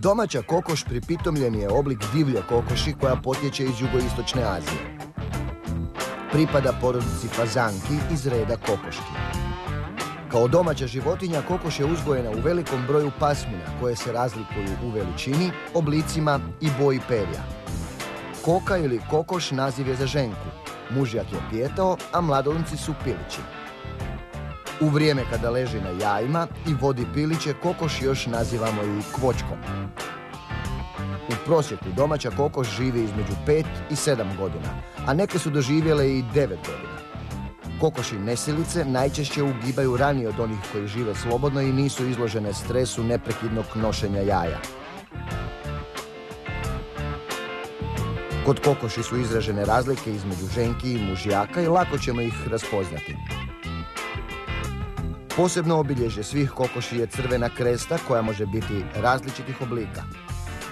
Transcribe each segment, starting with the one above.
Domaća kokoš pripitomljen je oblik divlje kokoši koja potječe iz jugoistočne Azije. Pripada porodici fazanki iz reda kokoški. Kao domaća životinja kokoš je uzgojena u velikom broju pasmina koje se razlikuju u veličini, oblicima i boji perja. Koka ili kokoš naziv je za ženku. Mužjak je pjetao, a mladonci su pilići. U vrijeme kada leži na jajima i vodi piliće, kokoš još nazivamo i kvočkom. U prosjeku domaća kokoš živi između 5 i 7 godina, a neke su doživjele i 9 godina. Kokoši nesilice najčešće ugibaju ranije od onih koji žive slobodno i nisu izložene stresu neprekidnog nošenja jaja. Kod kokoši su izražene razlike između ženki i mužjaka i lako ćemo ih raspoznati. Posebno obilježje svih kokoši je crvena kresta koja može biti različitih oblika.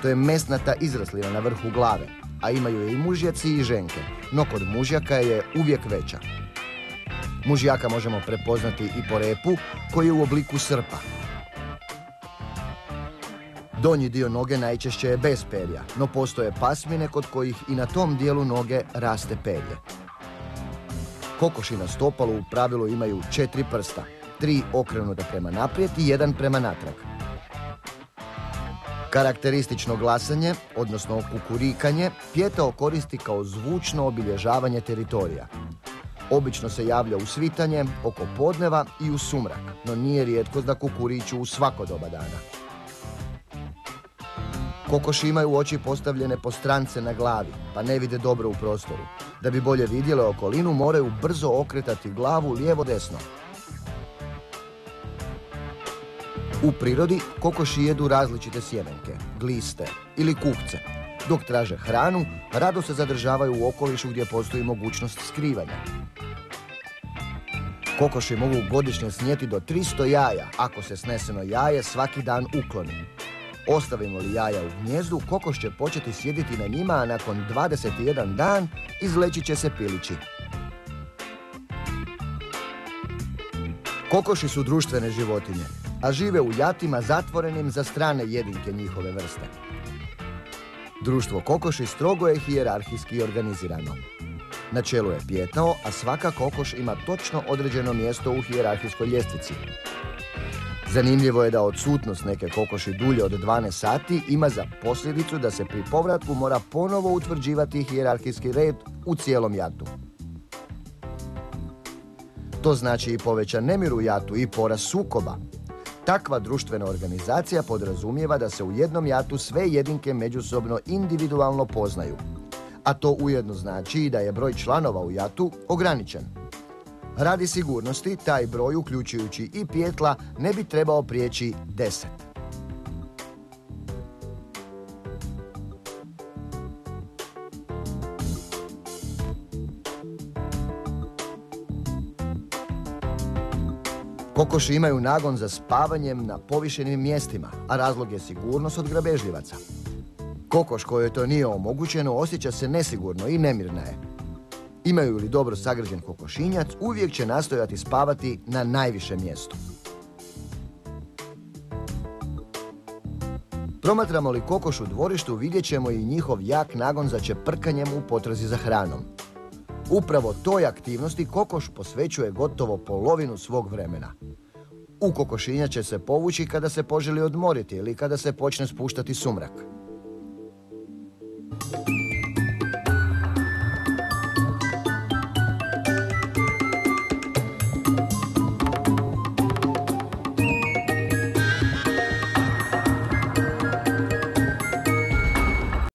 To je mesnata izraslina na vrhu glave, a imaju je i mužjaci i ženke, no kod mužjaka je uvijek veća. Mužjaka možemo prepoznati i po repu koji je u obliku srpa. Donji dio noge najčešće je bez perja, no postoje pasmine kod kojih i na tom dijelu noge raste perje. Kokoši na stopalu u pravilu imaju četiri prsta, tri okrenuta prema naprijed i jedan prema natrag. Karakteristično glasanje, odnosno kukurikanje, pjetao koristi kao zvučno obilježavanje teritorija. Obično se javlja u svitanje, oko podneva i u sumrak, no nije rijetkost da kukuriću u svako doba dana. Kokoši imaju oči postavljene po strance na glavi, pa ne vide dobro u prostoru. Da bi bolje vidjele okolinu, moraju brzo okretati glavu lijevo-desno, U prirodi kokoši jedu različite sjemenke, gliste ili kukce. Dok traže hranu, rado se zadržavaju u okolišu gdje postoji mogućnost skrivanja. Kokoši mogu godišnje snijeti do 300 jaja ako se sneseno jaje svaki dan ukloni. Ostavimo li jaja u gnjezdu, kokoš će početi sjediti na njima, a nakon 21 dan izleći će se pilići. Kokoši su društvene životinje a žive u jatima zatvorenim za strane jedinke njihove vrste. Društvo kokoši strogo je hijerarhijski organizirano. Na čelu je pjetao, a svaka kokoš ima točno određeno mjesto u hijerarhijskoj ljestvici. Zanimljivo je da odsutnost neke kokoši dulje od 12 sati ima za posljedicu da se pri povratku mora ponovo utvrđivati hijerarhijski red u cijelom jatu. To znači i povećan nemir u jatu i porast sukoba, Takva društvena organizacija podrazumijeva da se u jednom jatu sve jedinke međusobno individualno poznaju. A to ujedno znači i da je broj članova u jatu ograničen. Radi sigurnosti, taj broj, uključujući i pijetla, ne bi trebao prijeći deset. Kokoši imaju nagon za spavanjem na povišenim mjestima, a razlog je sigurnost od grabežljivaca. Kokoš kojoj to nije omogućeno osjeća se nesigurno i nemirna je. Imaju li dobro sagrađen kokošinjac, uvijek će nastojati spavati na najvišem mjestu. Promatramo li kokoš u dvorištu, vidjet ćemo i njihov jak nagon za čeprkanjem u potrazi za hranom. Upravo toj aktivnosti kokoš posvećuje gotovo polovinu svog vremena. U kokošinja će se povući kada se poželi odmoriti ili kada se počne spuštati sumrak.